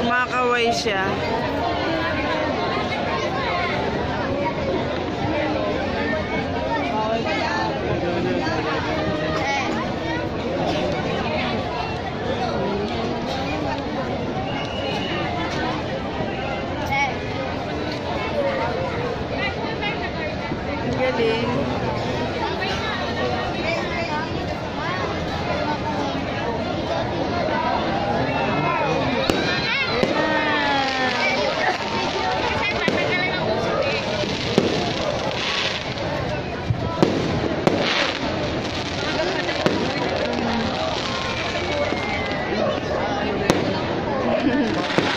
kumakaway siya. Ang galing. Mm-hmm.